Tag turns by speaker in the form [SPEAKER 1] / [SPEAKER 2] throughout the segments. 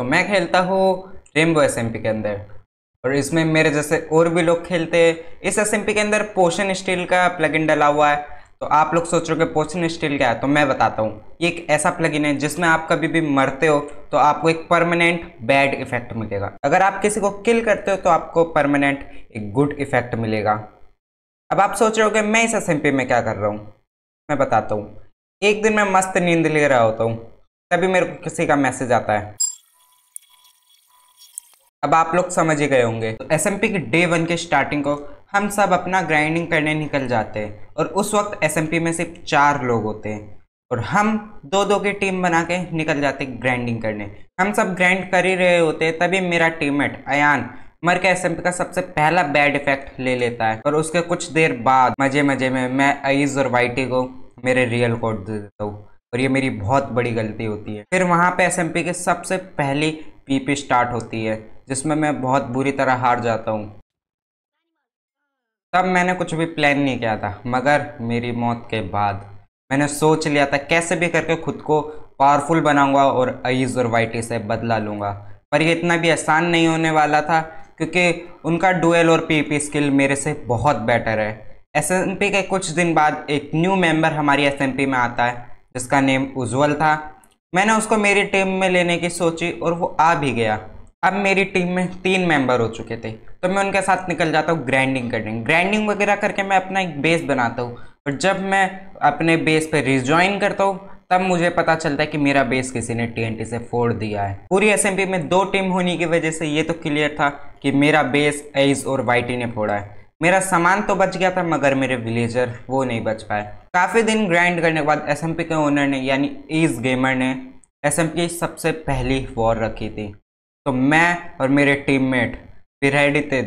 [SPEAKER 1] तो मैं खेलता हूँ रेमबो एस के अंदर। और इसमें मेरे जैसे और भी लोग खेलते हैं। इस एसएमपी के अंदर पोशन स्टील का प्लगइन डला हुआ है। तो आप लोग सोच रहे हो कि पोशन स्टील क्या है? तो मैं बताता हूँ। ये एक ऐसा प्लगइन है जिसमें आप कभी भी मरते हो तो आपको एक परमानेंट बैड इफ़ेक्ट मिलेगा। अगर आप किसी को किल करते हो तो आपको परमानेंट एक गुड इफ़ेक्ट मिलेगा। अब आप सोच रहे हो कि मैं इस एसएमपी में क्या कर रहा हूँ? मैं बताता हूँ। एक दिन मैं मस्त नींद ले रहा होता हूँ। तभी मेरे को किसी का मैसेज आता है। अब आप लोग समझ ही गए होंगे। तो SMP के डे वन के स्टार्टिंग को हम सब अपना ग्राइंडिंग करने निकल जाते हैं और उस वक्त एस एम पी में सिर्फ़ चार लोग होते हैं। और हम दो दो की टीम बना के निकल जाते ग्राइंडिंग करने। हम सब ग्राइंड कर ही रहे होते हैं, तभी मेरा टीममेट अयान मर के SMP का सबसे पहला बैड इफ़ेक्ट ले लेता है। और उसके कुछ देर बाद मज़े मज़े में मैं अईज और वाइटी को मेरे रियल कोड दे देता हूँ। और ये मेरी बहुत बड़ी गलती होती है। फिर वहाँ पे एस की सबसे पहली पीपी स्टार्ट होती है। जिसमें मैं बहुत बुरी तरह हार जाता हूँ। तब मैंने कुछ भी प्लान नहीं किया था, मगर मेरी मौत के बाद मैंने सोच लिया था कैसे भी करके खुद को पावरफुल बनाऊँगा और अईज और वाइटी से बदला लूँगा। पर ये इतना भी आसान नहीं होने वाला था, क्योंकि उनका डुएल और पीपी स्किल मेरे से बहुत बेटर है। एसएमपी के कुछ दिन बाद एक न्यू मेंबर हमारी एसएमपी में आता है, जिसका नेम उज्जवल था। मैंने उसको मेरी टीम में लेने की सोची और वो आ भी गया। अब मेरी टीम में तीन मेंबर हो चुके थे तो मैं उनके साथ निकल जाता हूँ ग्राइंडिंग करने। ग्राइंडिंग वगैरह करके मैं अपना एक बेस बनाता हूँ। और जब मैं अपने बेस पे रिज्वाइन करता हूँ, तब मुझे पता चलता है कि मेरा बेस किसी ने टीएनटी से फोड़ दिया है। पूरी एसएमपी में दो टीम होने की वजह से ये तो क्लियर था कि मेरा बेस एज और वाइटी ने फोड़ा है। मेरा सामान तो बच गया था, मगर मेरे विलेजर वो नहीं बच पाए। काफ़ी दिन ग्राइंड करने के बाद SMP के ओनर ने, यानी ईज गेमर ने एस की सबसे पहली वॉर रखी थी। तो मैं और मेरे टीममेट थे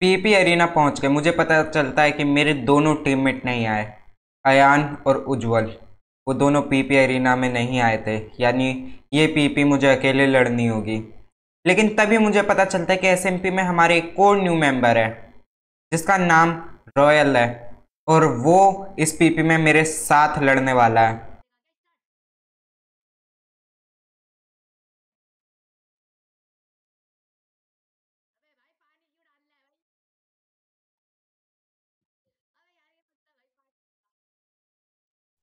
[SPEAKER 1] पीपी अरीना पहुँच गए। मुझे पता चलता है कि मेरे दोनों टीममेट नहीं आए। अयान और उज्जवल। वो दोनों पीपी अरीना में नहीं आए थे। यानी ये पीपी मुझे अकेले लड़नी होगी। लेकिन तभी मुझे पता चलता है कि एसएमपी में हमारे एक और न्यू मेंबर है, जिसका नाम रॉयल है। और वो इस पीपी में मेरे साथ लड़ने वाला है।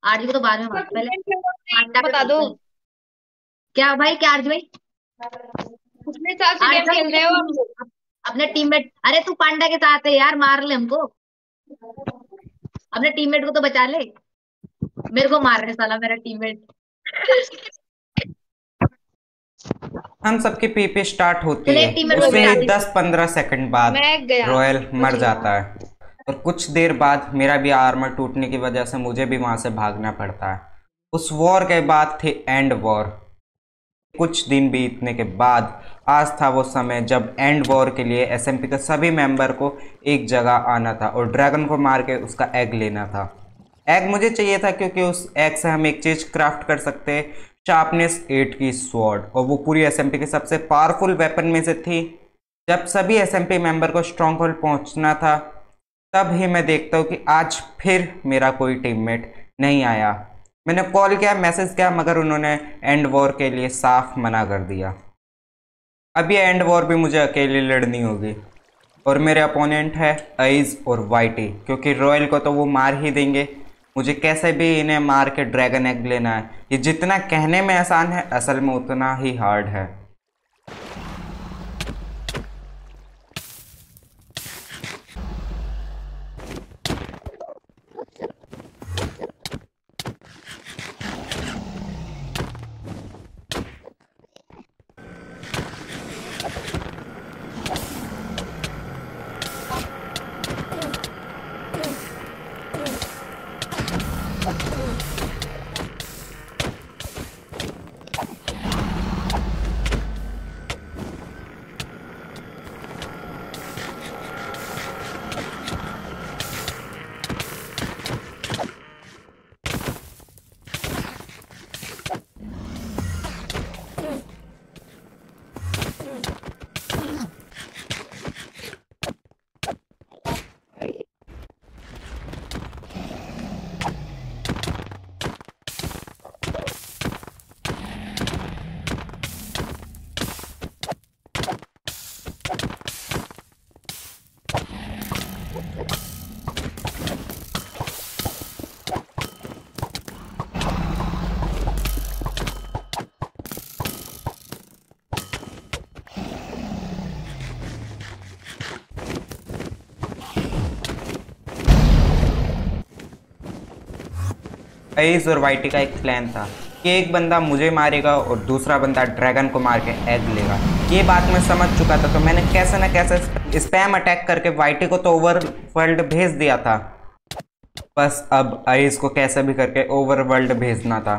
[SPEAKER 2] आरजी को तो बाद में मार पहले बता दो। क्या भाई क्या आरजी भाई? उसमें साथ से गेम खेल रहे हो अपने टीममेट अरे तू पांडा के साथ है यार मार ले हमको। अपने टीममेट को तो बचा ले। मेरे को मार रहे साला मेरा टीममेट।
[SPEAKER 1] हम सबकी पीपी स्टार्ट होती है। उसमें दस पंद्रह सेकंड बाद रॉयल मर जाता है। और कुछ देर बाद मेरा भी आर्मर टूटने की वजह से मुझे भी वहाँ से भागना पड़ता है। उस वॉर के बाद थे एंड वॉर कुछ दिन बीतने के बाद, आज था वो समय जब एंड वॉर के लिए एसएमपी के सभी मेंबर को एक जगह आना था और ड्रैगन को मार के उसका एग लेना था। एग मुझे चाहिए था क्योंकि उस एग से हम एक चीज़ क्राफ्ट कर सकते शार्पनेस एट की स्वॉर्ड और वो पूरी एसएमपी की सबसे पावरफुल वेपन में से थी। जब सभी एसएमपी मेंबर को स्ट्रॉन्ग होल्ड पहुँचना था तब ही मैं देखता हूँ कि आज फिर मेरा कोई टीममेट नहीं आया। मैंने कॉल किया मैसेज किया, मगर उन्होंने एंड वॉर के लिए साफ़ मना कर दिया। अब ये एंड वॉर भी मुझे अकेले लड़नी होगी। और मेरे अपोनेंट है अईज और वाइटी क्योंकि रॉयल को तो वो मार ही देंगे। मुझे कैसे भी इन्हें मार के ड्रैगन एग लेना है। ये जितना कहने में आसान है, असल में उतना ही हार्ड है। अईज और वाइटी का एक प्लान था कि एक बंदा मुझे मारेगा और दूसरा बंदा ड्रैगन को मार के एग लेगा। ये बात मैं समझ चुका था तो मैंने कैसे ना कैसे स्पैम अटैक करके वाइटी को तो ओवर वर्ल्ड भेज दिया था। बस अब अईज को कैसे भी करके ओवर वर्ल्ड भेजना था।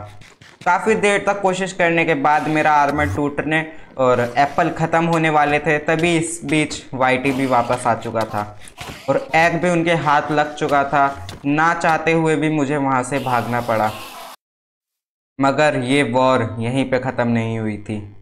[SPEAKER 1] काफ़ी देर तक कोशिश करने के बाद मेरा आर्मर टूटने और एप्पल ख़त्म होने वाले थे, तभी इस बीच वाइटी भी वापस आ चुका था। और एग भी उनके हाथ लग चुका था, ना चाहते हुए भी मुझे वहाँ से भागना पड़ा। मगर ये वॉर यहीं पे ख़त्म नहीं हुई थी।